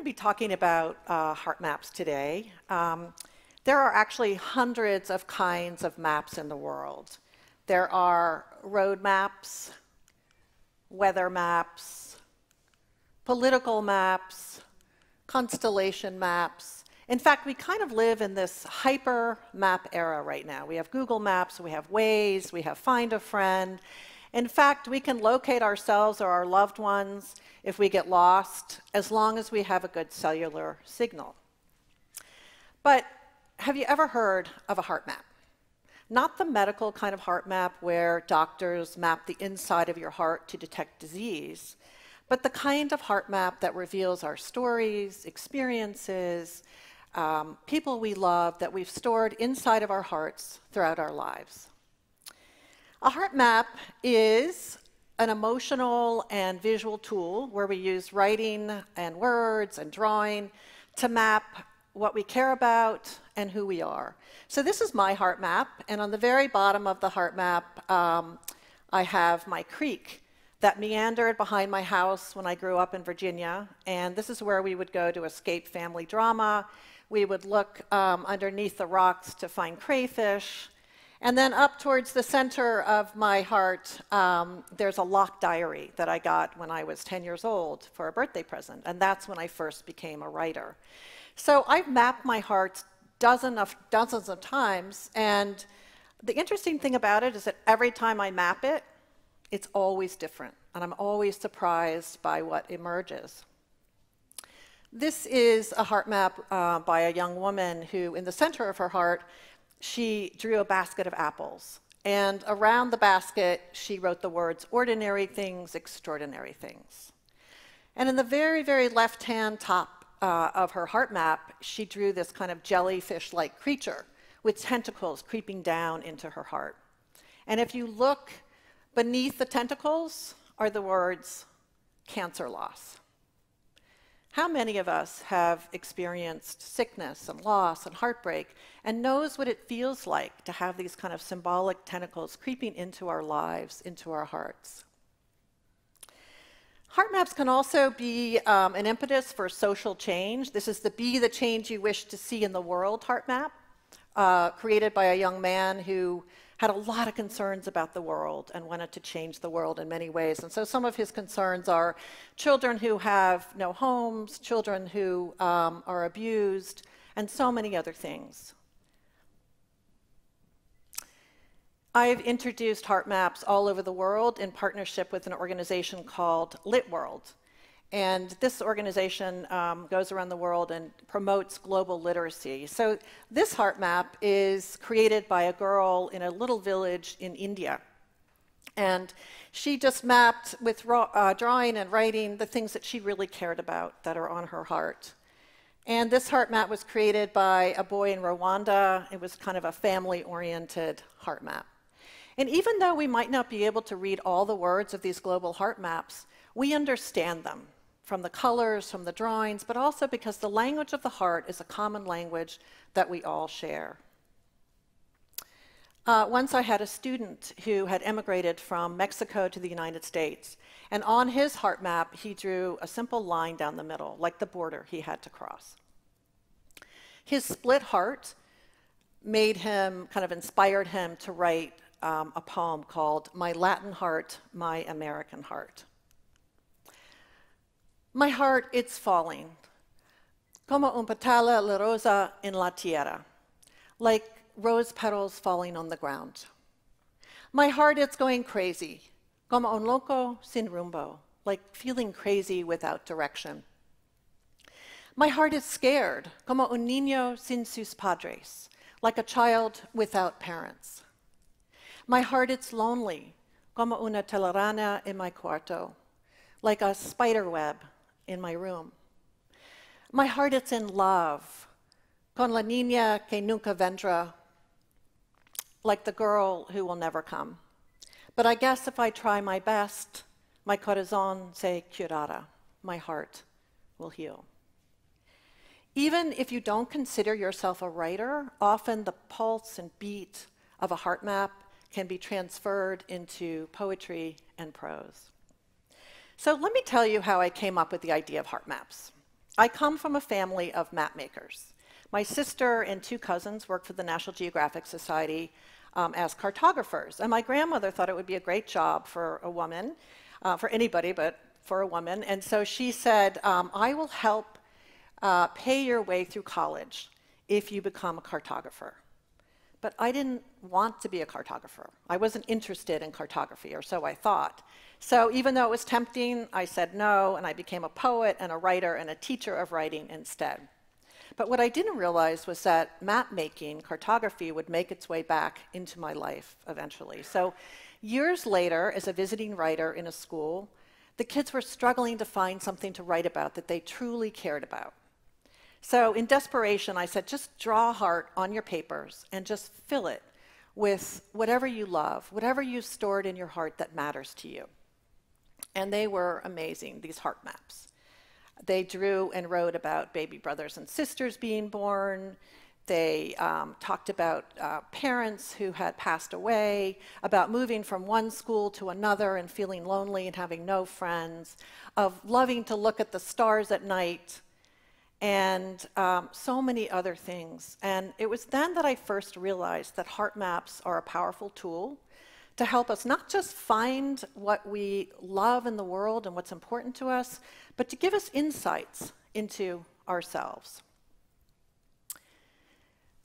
going to be talking about uh, heart maps today. Um, there are actually hundreds of kinds of maps in the world. There are road maps, weather maps, political maps, constellation maps. In fact, we kind of live in this hyper map era right now. We have Google Maps, we have Waze, we have Find a Friend. In fact, we can locate ourselves or our loved ones if we get lost, as long as we have a good cellular signal. But have you ever heard of a heart map? Not the medical kind of heart map where doctors map the inside of your heart to detect disease, but the kind of heart map that reveals our stories, experiences, um, people we love that we've stored inside of our hearts throughout our lives. A heart map is an emotional and visual tool where we use writing and words and drawing to map what we care about and who we are. So this is my heart map, and on the very bottom of the heart map, um, I have my creek that meandered behind my house when I grew up in Virginia, and this is where we would go to escape family drama. We would look um, underneath the rocks to find crayfish, and then up towards the center of my heart, um, there's a lock diary that I got when I was 10 years old for a birthday present. And that's when I first became a writer. So I've mapped my heart dozen of, dozens of times. And the interesting thing about it is that every time I map it, it's always different. And I'm always surprised by what emerges. This is a heart map uh, by a young woman who, in the center of her heart, she drew a basket of apples. And around the basket, she wrote the words ordinary things, extraordinary things. And in the very, very left hand top uh, of her heart map, she drew this kind of jellyfish like creature with tentacles creeping down into her heart. And if you look beneath the tentacles, are the words cancer loss. How many of us have experienced sickness and loss and heartbreak and knows what it feels like to have these kind of symbolic tentacles creeping into our lives, into our hearts? Heart maps can also be um, an impetus for social change. This is the Be the Change You Wish to See in the World heart map, uh, created by a young man who had a lot of concerns about the world and wanted to change the world in many ways. And so some of his concerns are children who have no homes, children who um, are abused, and so many other things. I've introduced heart maps all over the world in partnership with an organization called Lit World. And this organization um, goes around the world and promotes global literacy. So this heart map is created by a girl in a little village in India. And she just mapped with raw, uh, drawing and writing the things that she really cared about that are on her heart. And this heart map was created by a boy in Rwanda. It was kind of a family oriented heart map. And even though we might not be able to read all the words of these global heart maps, we understand them from the colors, from the drawings, but also because the language of the heart is a common language that we all share. Uh, once I had a student who had emigrated from Mexico to the United States, and on his heart map, he drew a simple line down the middle, like the border he had to cross. His split heart made him, kind of inspired him to write um, a poem called My Latin Heart, My American Heart. My heart, it's falling. Como un petala la rosa en la tierra, like rose petals falling on the ground. My heart, it's going crazy. Como un loco sin rumbo, like feeling crazy without direction. My heart is scared, como un niño sin sus padres, like a child without parents. My heart, it's lonely, como una telaraña en mi cuarto, like a spider web in my room. My heart is in love, con la niña que nunca vendrá, like the girl who will never come. But I guess if I try my best, my corazón se curará, my heart will heal. Even if you don't consider yourself a writer, often the pulse and beat of a heart map can be transferred into poetry and prose. So let me tell you how I came up with the idea of heart maps. I come from a family of map makers. My sister and two cousins worked for the National Geographic Society um, as cartographers, and my grandmother thought it would be a great job for a woman, uh, for anybody, but for a woman. And so she said, um, I will help uh, pay your way through college if you become a cartographer. But I didn't want to be a cartographer. I wasn't interested in cartography, or so I thought. So even though it was tempting, I said no, and I became a poet and a writer and a teacher of writing instead. But what I didn't realize was that map making, cartography, would make its way back into my life eventually. So years later, as a visiting writer in a school, the kids were struggling to find something to write about that they truly cared about. So, in desperation, I said, just draw a heart on your papers and just fill it with whatever you love, whatever you've stored in your heart that matters to you. And they were amazing, these heart maps. They drew and wrote about baby brothers and sisters being born. They um, talked about uh, parents who had passed away, about moving from one school to another and feeling lonely and having no friends, of loving to look at the stars at night, and um, so many other things. And it was then that I first realized that heart maps are a powerful tool to help us not just find what we love in the world and what's important to us, but to give us insights into ourselves.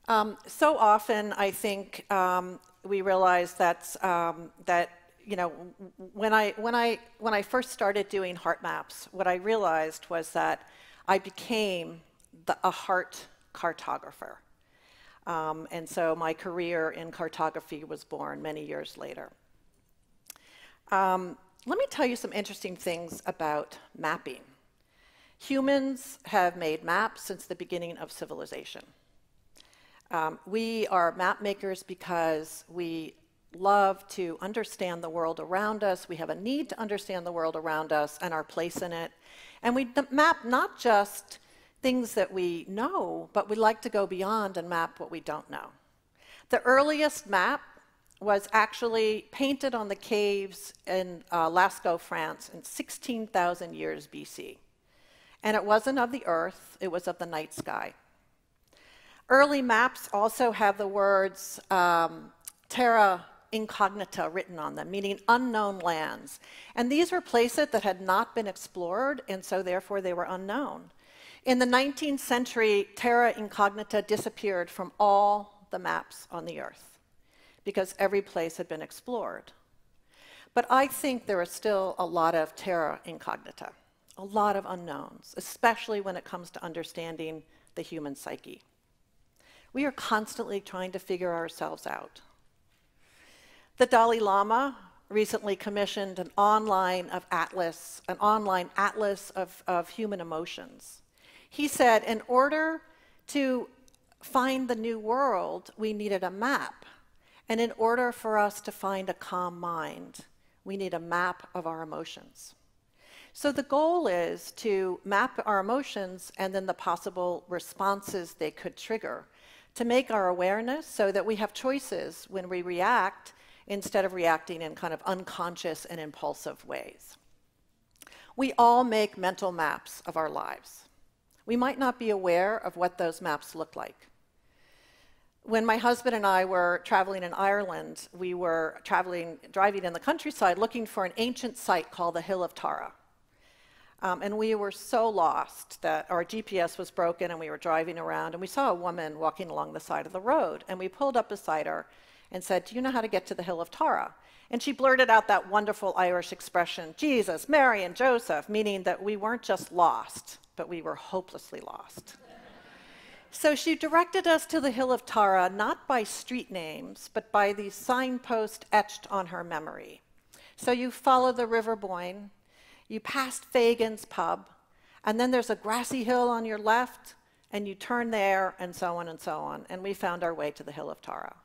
Um, so often, I think um, we realize that um, that you know when I when I when I first started doing heart maps, what I realized was that I became the, a heart cartographer. Um, and so my career in cartography was born many years later. Um, let me tell you some interesting things about mapping. Humans have made maps since the beginning of civilization. Um, we are map makers because we love to understand the world around us. We have a need to understand the world around us and our place in it. And we map not just things that we know, but we like to go beyond and map what we don't know. The earliest map was actually painted on the caves in uh, Lascaux, France, in 16,000 years BC. And it wasn't of the earth, it was of the night sky. Early maps also have the words um, terra incognita written on them, meaning unknown lands. And these were places that had not been explored, and so therefore they were unknown. In the 19th century, terra incognita disappeared from all the maps on the earth because every place had been explored. But I think there is still a lot of terra incognita, a lot of unknowns, especially when it comes to understanding the human psyche. We are constantly trying to figure ourselves out. The Dalai Lama recently commissioned an online of atlas, an online atlas of, of human emotions. He said, in order to find the new world, we needed a map. And in order for us to find a calm mind, we need a map of our emotions. So the goal is to map our emotions and then the possible responses they could trigger to make our awareness so that we have choices when we react instead of reacting in kind of unconscious and impulsive ways. We all make mental maps of our lives. We might not be aware of what those maps look like. When my husband and I were traveling in Ireland, we were traveling, driving in the countryside looking for an ancient site called the Hill of Tara. Um, and we were so lost that our GPS was broken and we were driving around and we saw a woman walking along the side of the road. And we pulled up beside her and said, Do you know how to get to the hill of Tara? And she blurted out that wonderful Irish expression, Jesus, Mary, and Joseph, meaning that we weren't just lost, but we were hopelessly lost. so she directed us to the hill of Tara, not by street names, but by the signpost etched on her memory. So you follow the River Boyne, you pass Fagan's pub, and then there's a grassy hill on your left, and you turn there, and so on and so on. And we found our way to the hill of Tara.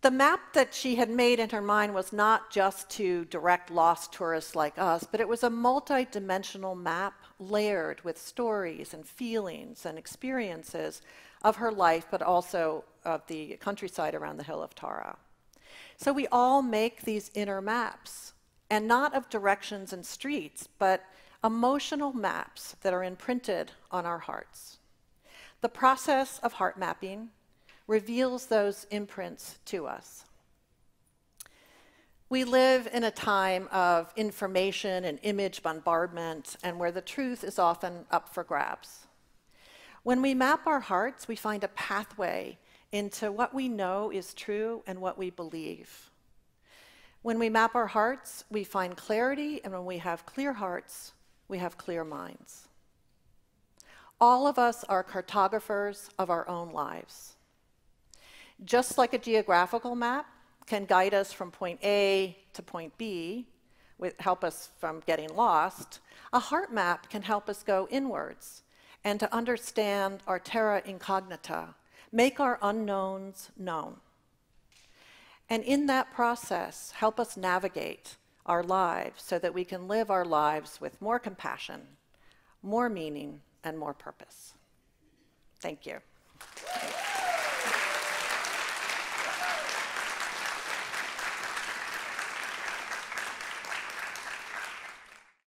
The map that she had made in her mind was not just to direct lost tourists like us, but it was a multi-dimensional map layered with stories and feelings and experiences of her life, but also of the countryside around the hill of Tara. So we all make these inner maps, and not of directions and streets, but emotional maps that are imprinted on our hearts. The process of heart mapping reveals those imprints to us. We live in a time of information and image bombardment and where the truth is often up for grabs. When we map our hearts, we find a pathway into what we know is true and what we believe. When we map our hearts, we find clarity, and when we have clear hearts, we have clear minds. All of us are cartographers of our own lives. Just like a geographical map, can guide us from point A to point B, with, help us from getting lost, a heart map can help us go inwards and to understand our terra incognita, make our unknowns known. And in that process, help us navigate our lives so that we can live our lives with more compassion, more meaning, and more purpose. Thank you.